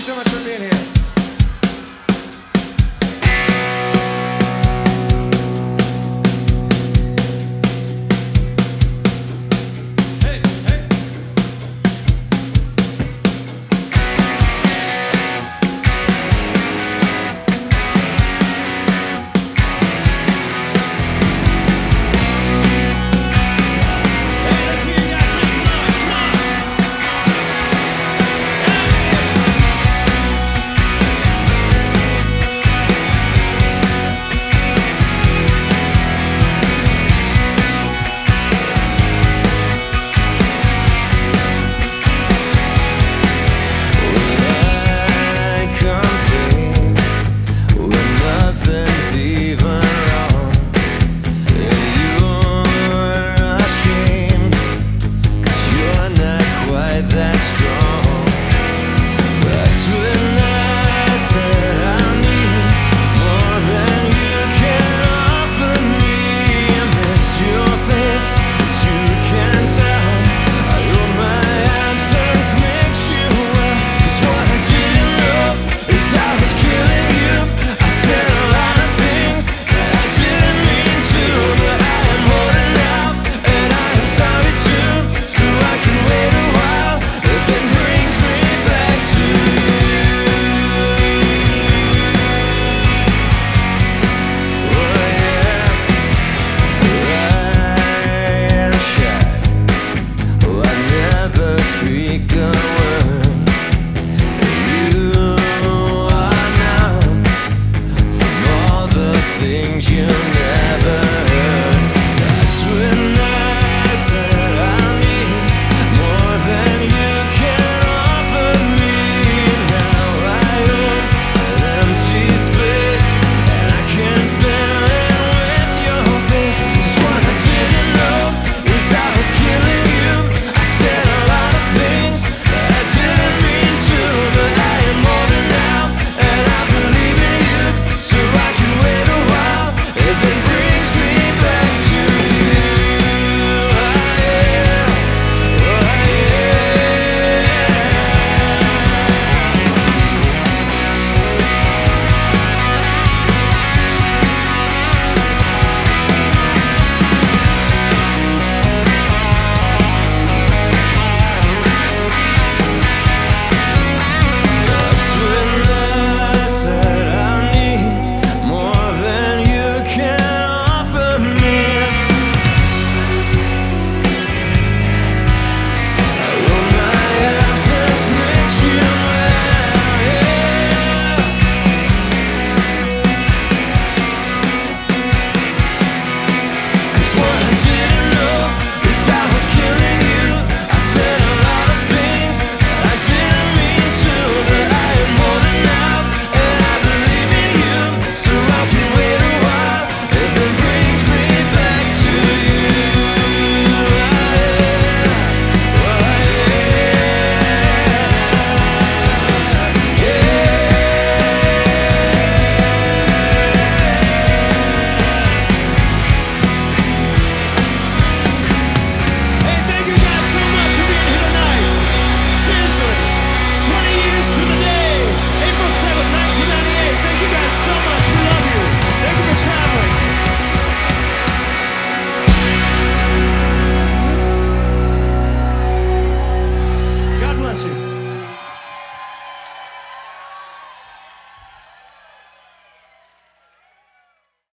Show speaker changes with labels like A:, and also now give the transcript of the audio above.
A: you so much for being here.